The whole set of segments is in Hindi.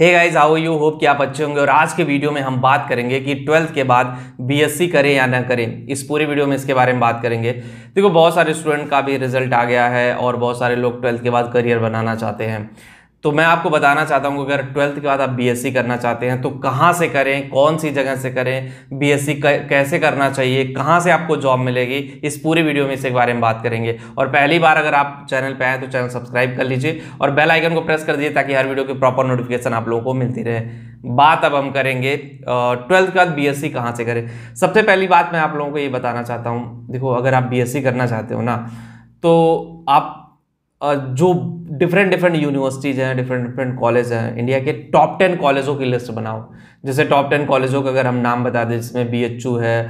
हे गाइस आओ यू होप कि आप अच्छे होंगे। और आज के वीडियो में हम बात करेंगे कि ट्वेल्थ के बाद बीएससी करें या ना करें। इस पूरे वीडियो में इसके बारे में बात करेंगे। देखो, बहुत सारे स्टूडेंट का भी रिज़ल्ट आ गया है और बहुत सारे लोग ट्वेल्थ के बाद करियर बनाना चाहते हैं। तो मैं आपको बताना चाहता हूँ अगर ट्वेल्थ के बाद आप बीएससी करना चाहते हैं तो कहाँ से करें, कौन सी जगह से करें बीएससी कैसे करना चाहिए, कहाँ से आपको जॉब मिलेगी, इस पूरी वीडियो में इसके बारे में बात करेंगे। और पहली बार अगर आप चैनल पर आए तो चैनल सब्सक्राइब कर लीजिए और बेल आइकन को प्रेस कर दीजिए ताकि हर वीडियो की प्रॉपर नोटिफिकेशन आप लोगों को मिलती रहे। बात अब हम करेंगे ट्वेल्थ के बाद बीएससी कहाँ से करें। सबसे पहली बात मैं आप लोगों को ये बताना चाहता हूँ, देखो अगर आप बीएससी करना चाहते हो ना तो आप जो डिफरेंट डिफरेंट यूनिवर्सिटीज़ हैं डिफरेंट डिफरेंट कॉलेज हैं इंडिया के टॉप टेन कॉलेजों की लिस्ट बनाओ। जैसे टॉप टेन कॉलेजों का अगर हम नाम बता दें, जिसमें बी एच यू है,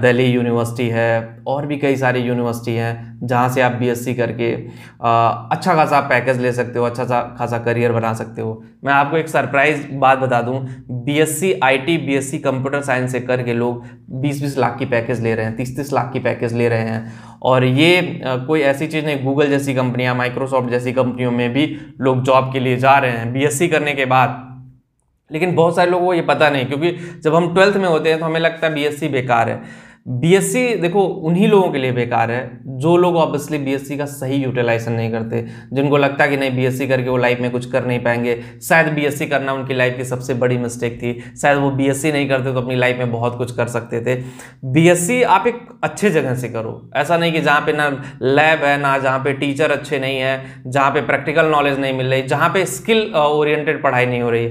दिल्ली यूनिवर्सिटी है, और भी कई सारी यूनिवर्सिटी हैं, जहाँ से आप बीएससी करके अच्छा खासा पैकेज ले सकते हो अच्छा सा खासा करियर बना सकते हो। मैं आपको एक सरप्राइज़ बात बता दूँ B S C I T B S C computer science से करके लोग बीस बीस लाख की पैकेज ले रहे हैं तीस तीस लाख की पैकेज ले रहे हैं। और ये कोई ऐसी चीज़ नहीं गूगल जैसी कंपनियाँ माइक्रोसॉफ्ट जैसी कंपनियों में भी लोग जॉब के लिए जा रहे हैं बीएससी करने के बाद। लेकिन बहुत सारे लोगों को ये पता नहीं, क्योंकि जब हम ट्वेल्थ में होते हैं तो हमें लगता है बीएससी बेकार है। बीएससी देखो, उन्हीं लोगों के लिए बेकार है। जो लोग ऑब्वियसली बीएससी का सही यूटिलाइजेशन नहीं करते, जिनको लगता है कि नहीं बीएससी करके वो लाइफ में कुछ कर नहीं पाएँगे। शायद बीएससी करना उनकी लाइफ की सबसे बड़ी मिस्टेक थी। शायद वो बीएससी नहीं करते तो अपनी लाइफ में बहुत कुछ कर सकते थे। बीएससी आप एक अच्छे जगह से करो। ऐसा नहीं कि जहाँ पे ना लैब है, ना जहाँ पे टीचर अच्छे नहीं है, जहाँ पे प्रैक्टिकल नॉलेज नहीं मिल रही, जहाँ पे स्किल ओरिएंटेड पढ़ाई नहीं हो रही।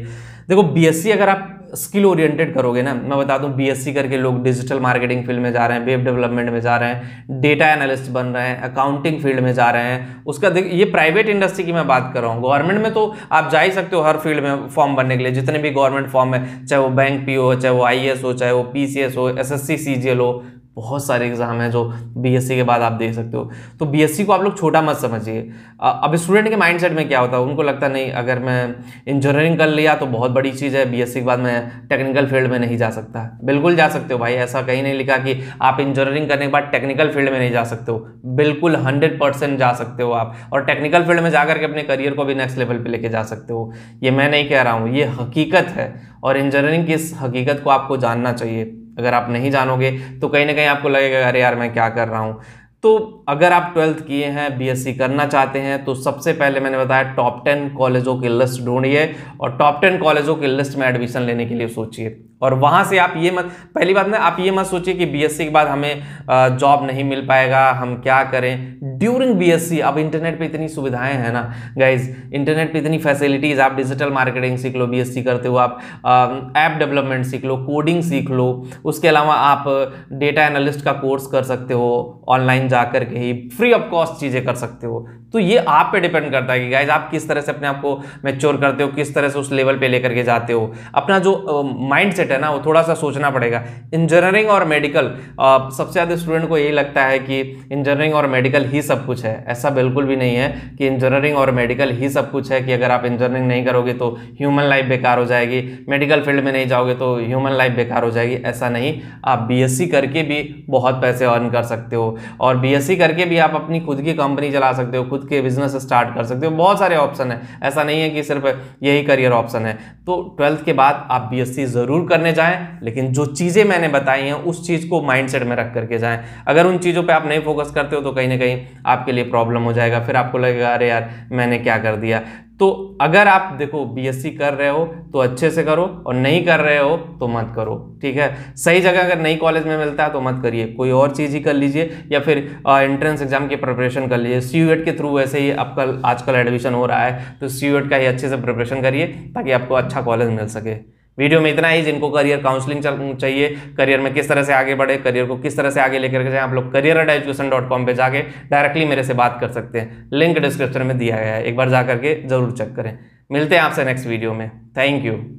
देखो बीएससी अगर आप स्किल ओरिएंटेड करोगे ना, मैं बता दूँ बीएससी करके लोग डिजिटल मार्केटिंग फ़ील्ड में जा रहे हैं वेब डेवलपमेंट में जा रहे हैं डेटा एनालिस्ट बन रहे हैं अकाउंटिंग फ़ील्ड में जा रहे हैं, उसका देख, ये प्राइवेट इंडस्ट्री की मैं बात कर रहा हूँ। गवर्नमेंट में तो आप जा ही सकते हो हर फ़ील्ड में फॉर्म भरने के लिए, जितने भी गवर्नमेंट फॉर्म है, चाहे वो बैंक पी हो, चाहे वो आई हो चाहे वो पीसीएस हो एस एस हो बहुत सारे एग्ज़ाम हैं जो बीएससी के बाद आप देख सकते हो। तो बीएससी को आप लोग छोटा मत समझिए। अब स्टूडेंट के माइंडसेट में क्या होता है, उनको लगता नहीं, अगर मैं इंजीनियरिंग कर लिया तो बहुत बड़ी चीज़ है बीएससी के बाद मैं टेक्निकल फ़ील्ड में नहीं जा सकता। बिल्कुल जा सकते हो भाई, ऐसा कहीं नहीं लिखा कि आप इंजीनियरिंग करने के बाद टेक्निकल फ़ील्ड में नहीं जा सकते हो। बिल्कुल हंड्रेड जा सकते हो आप। और टेक्निकल फ़ील्ड में जाकर के अपने करियर को भी नेक्स्ट लेवल पर लेके जा सकते हो। ये मैं नहीं कह रहा हूँ, ये हकीकत है। और इंजीनियरिंग की इस हकीकत को आपको जानना चाहिए। अगर आप नहीं जानोगे तो कहीं ना कहीं आपको लगेगा, अरे यार, मैं क्या कर रहा हूँ? तो अगर आप ट्वेल्थ किए हैं बीएससी करना चाहते हैं तो सबसे पहले मैंने बताया टॉप टेन कॉलेजों की लिस्ट ढूंढिए और टॉप टेन कॉलेजों की लिस्ट में एडमिशन लेने के लिए सोचिए। और वहाँ से आप ये मत, पहली बात ना, आप ये मत सोचिए कि बीएससी के बाद हमें जॉब नहीं मिल पाएगा, हम क्या करें? ड्यूरिंग बीएससी अब इंटरनेट पे इतनी सुविधाएँ हैं ना गाइज़ इंटरनेट पे इतनी फैसिलिटीज़ आप डिजिटल मार्केटिंग सीख लो बीएससी करते हो, आप ऐप डेवलपमेंट सीख लो कोडिंग सीख लो, उसके अलावा आप डेटा एनालिस्ट का कोर्स कर सकते हो ऑनलाइन जा कर के ही फ्री ऑफ़ कॉस्ट चीज़ें कर सकते हो। तो ये आप पे डिपेंड करता है कि गाइज़ आप किस तरह से अपने आप को मेच्योर करते हो किस तरह से उस लेवल पे लेकर के जाते हो। अपना जो माइंड uh, सेट है ना वो थोड़ा सा सोचना पड़ेगा। इंजीनियरिंग और मेडिकल uh, सबसे ज़्यादा स्टूडेंट को यही लगता है कि इंजीनियरिंग और मेडिकल ही सब कुछ है। ऐसा बिल्कुल भी नहीं है कि इंजीनियरिंग और मेडिकल ही सब कुछ है कि अगर आप इंजीनियरिंग नहीं करोगे तो ह्यूमन लाइफ बेकार हो जाएगी। मेडिकल फ़ील्ड में नहीं जाओगे तो ह्यूमन लाइफ बेकार हो जाएगी। ऐसा नहीं। आप बीएससी करके भी बहुत पैसे अर्न कर सकते हो। और बीएससी करके भी आप अपनी खुद की कंपनी चला सकते हो खुद खुद के बिज़नेस स्टार्ट कर सकते हो। बहुत सारे ऑप्शन है। ऐसा नहीं है कि सिर्फ़ यही करियर ऑप्शन है। तो ट्वेल्थ के बाद आप बीएससी ज़रूर करने जाएँ, लेकिन जो चीज़ें मैंने बताई हैं, उस चीज़ को माइंडसेट में रख करके जाएँ। अगर उन चीज़ों पे आप नहीं फोकस करते हो तो कहीं ना कहीं आपके लिए प्रॉब्लम हो जाएगा। फिर आपको लगेगा, अरे यार, मैंने क्या कर दिया? तो अगर आप देखो बीएससी कर रहे हो तो अच्छे से करो, और नहीं कर रहे हो तो मत करो, ठीक है? सही जगह अगर नई कॉलेज में मिलता है तो मत करिए। कोई और चीज़ ही कर लीजिए, या फिर एंट्रेंस एग्ज़ाम की प्रिपरेशन कर लीजिए। सी के थ्रू वैसे ही आपका, आजकल एडमिशन हो रहा है तो सी का ही अच्छे से प्रिपरेशन करिए, ताकि आपको अच्छा कॉलेज मिल सके। वीडियो में इतना ही जिनको करियर काउंसलिंग चाहिए करियर में किस तरह से आगे बढ़े करियर को किस तरह से आगे लेकर जाए, आप लोग करियर एजुकेशन डॉट कॉम पर जाके डायरेक्टली मेरे से बात कर सकते हैं। लिंक डिस्क्रिप्शन में दिया गया है, एक बार जाकर के ज़रूर चेक करें। मिलते हैं आपसे नेक्स्ट वीडियो में। Thank you